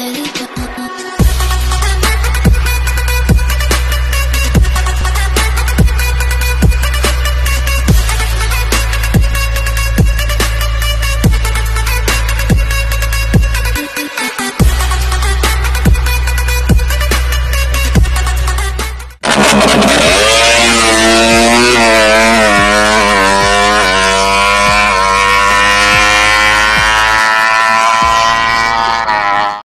Getting